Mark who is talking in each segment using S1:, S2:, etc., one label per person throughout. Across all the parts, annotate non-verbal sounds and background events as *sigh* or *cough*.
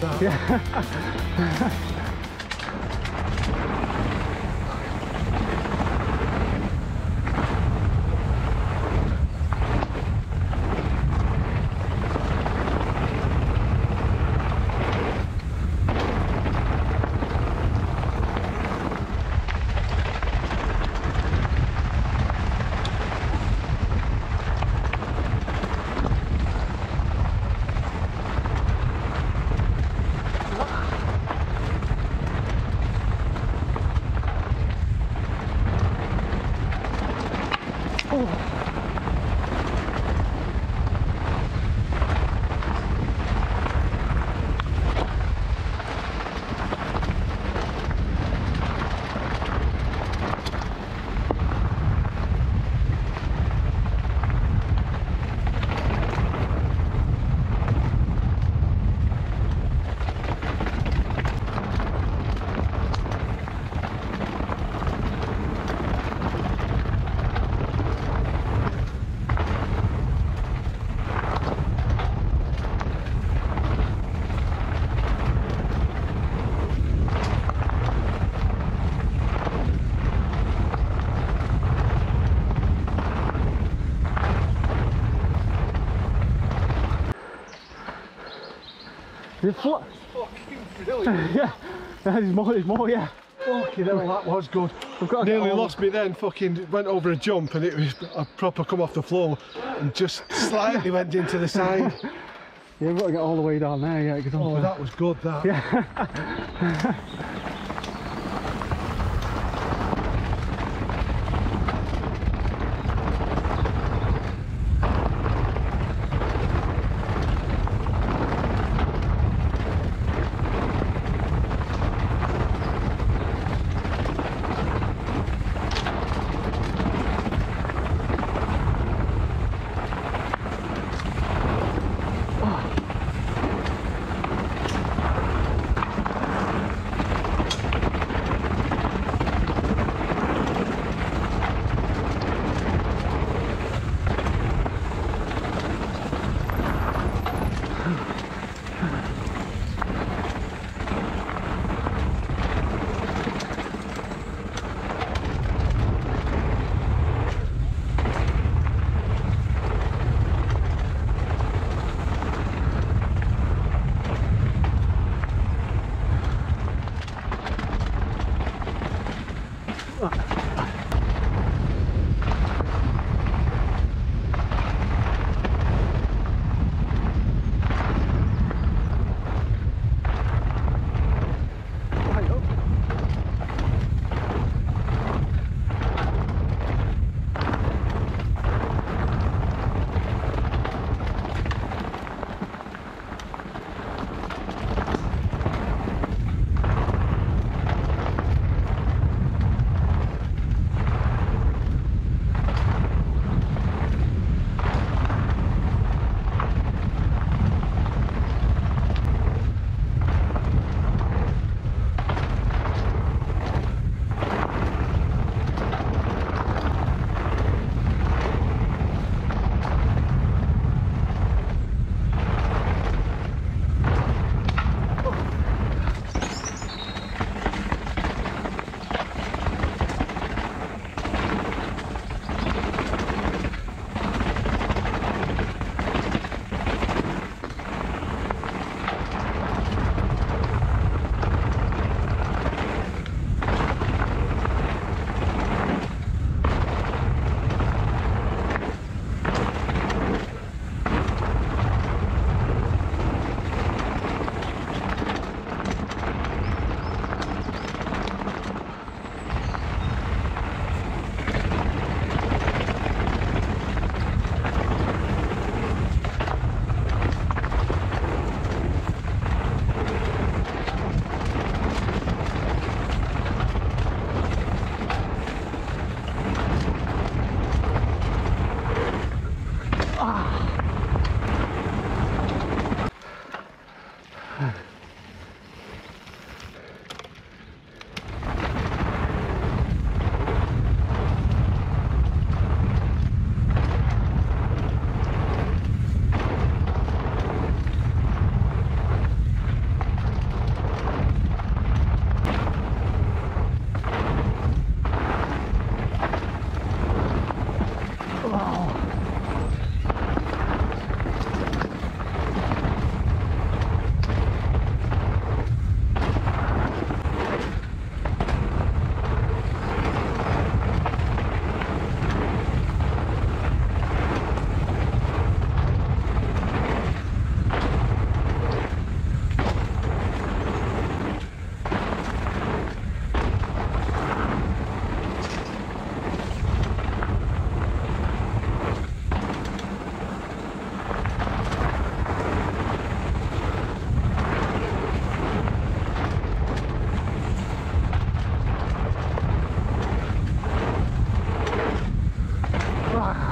S1: That. *laughs*
S2: Yeah. The foot.
S1: Fucking brilliant.
S2: yeah. There's more, there's more, yeah.
S1: Fucking hell, that was good.
S2: We've got
S1: Nearly lost me then. Fucking went over a jump and it was a proper come off the floor and just slightly went into the side. *laughs*
S2: Yeah, we've got to get all the way down there, yeah.
S1: Oh, that was good. That.
S2: Yeah. *laughs*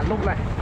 S2: lovely. Lovely.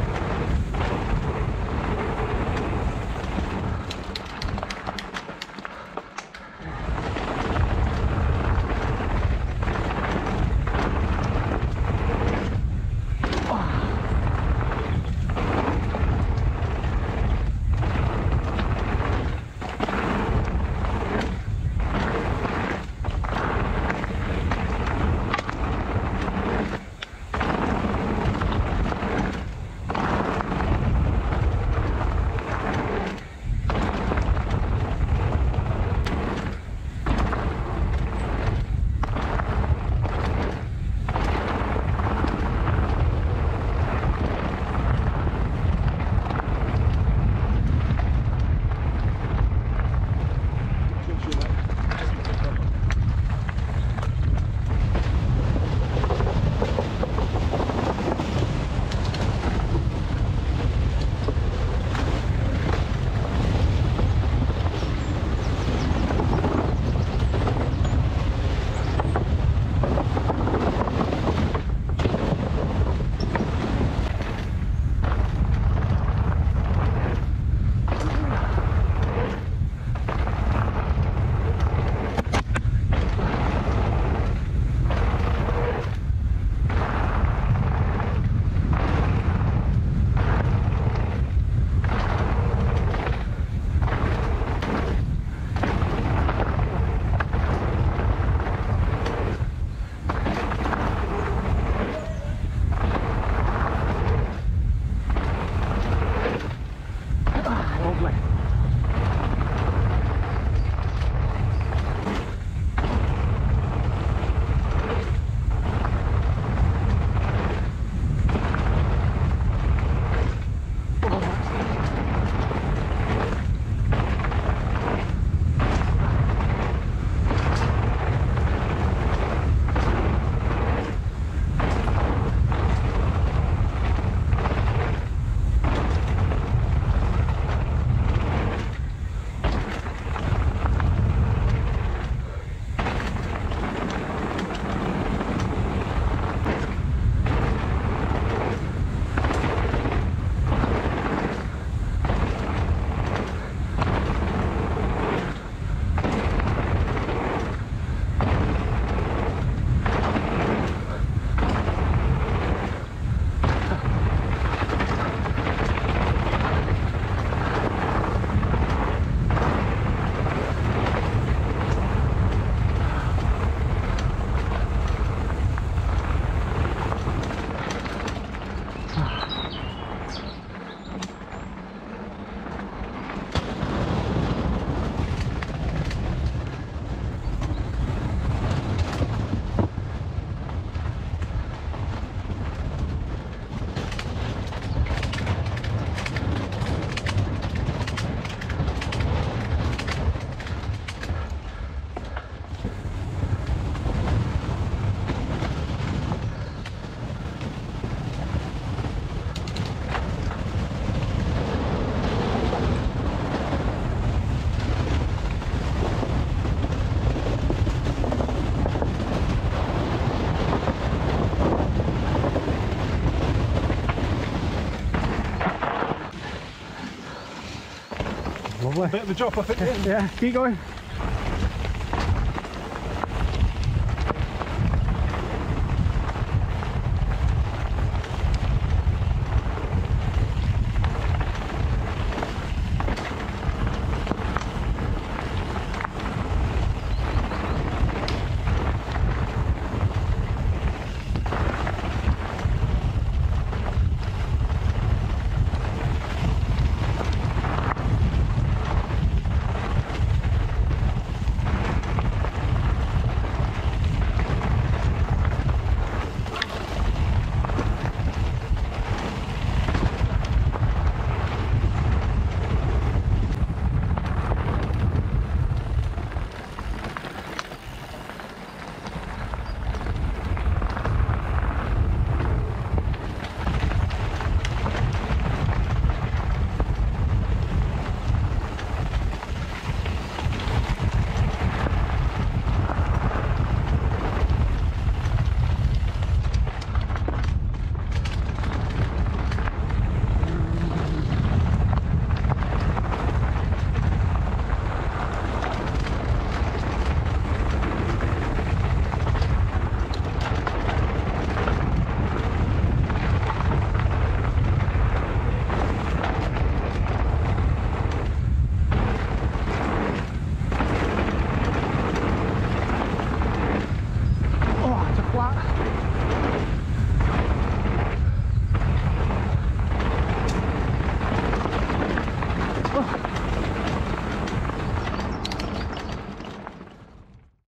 S2: Lovely.
S1: Bit of a drop off it.
S2: Yeah, keep going.